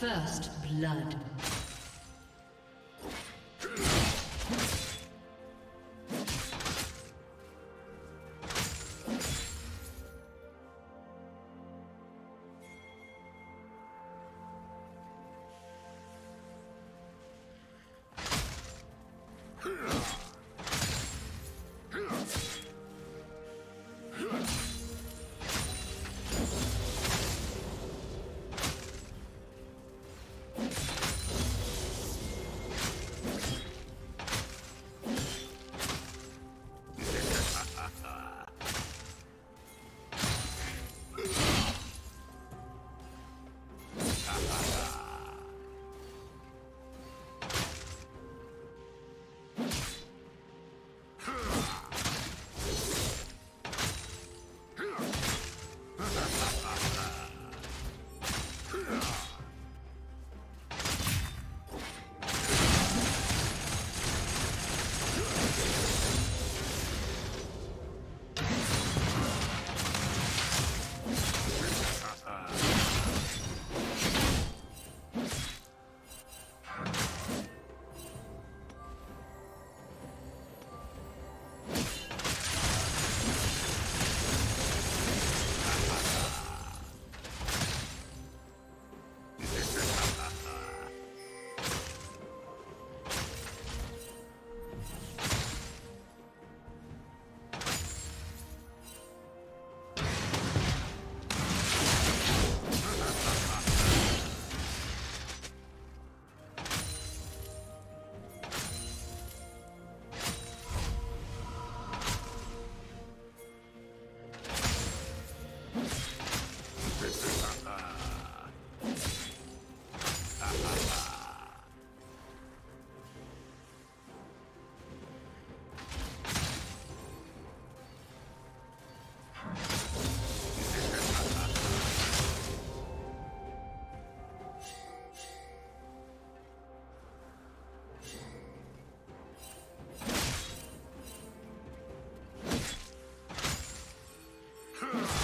First blood. Huh! Yeah!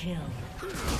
Kill.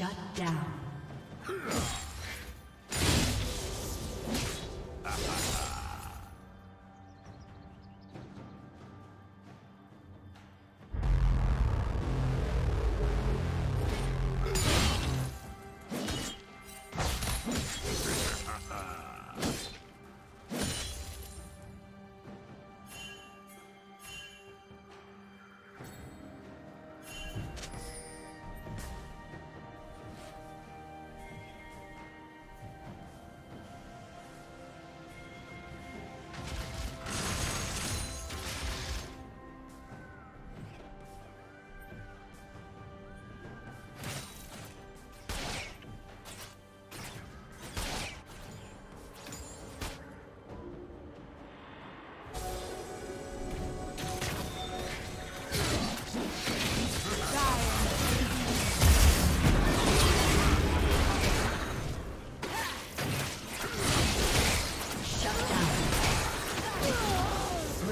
Shut down.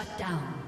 Shut down.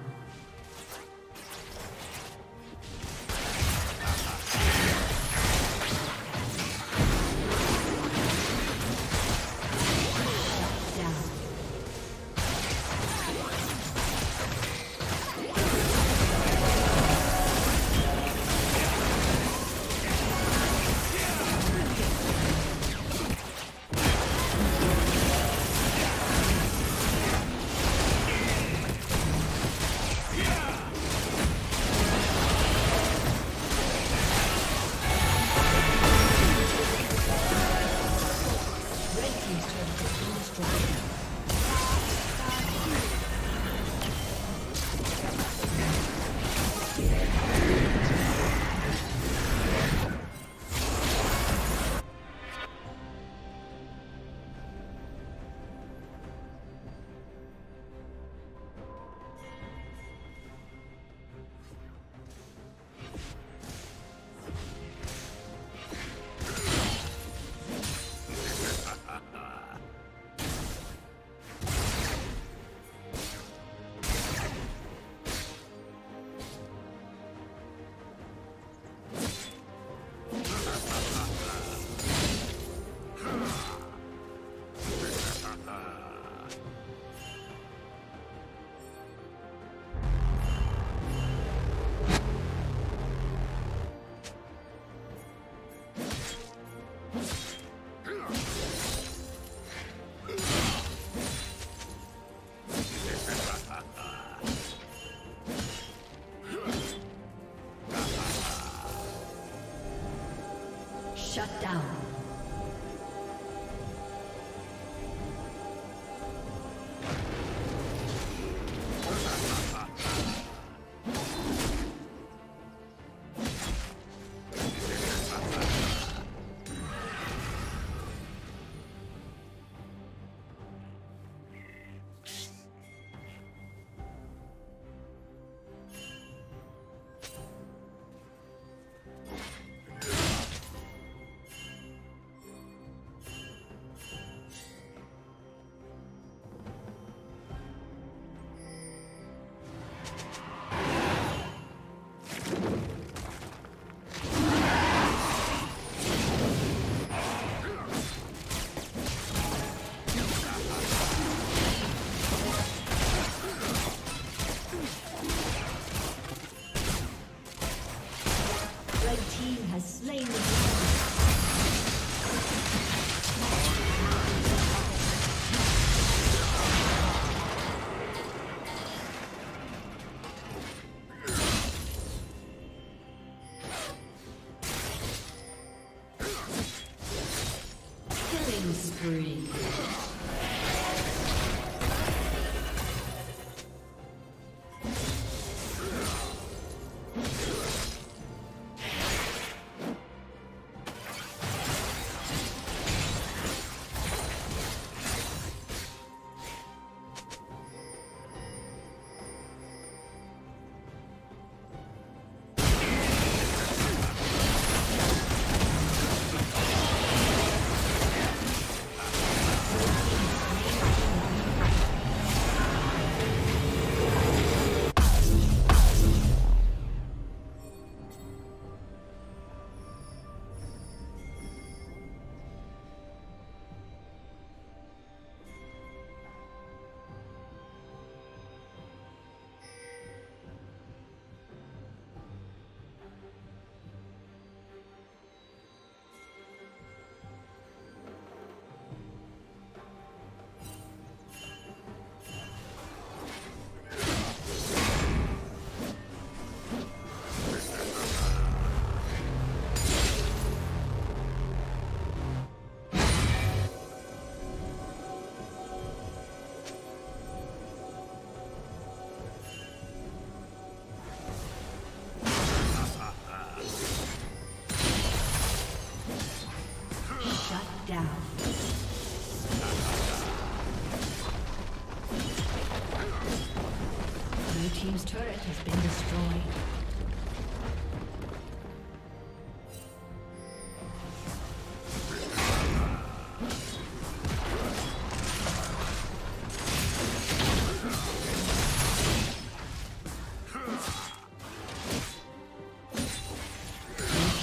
Shut down.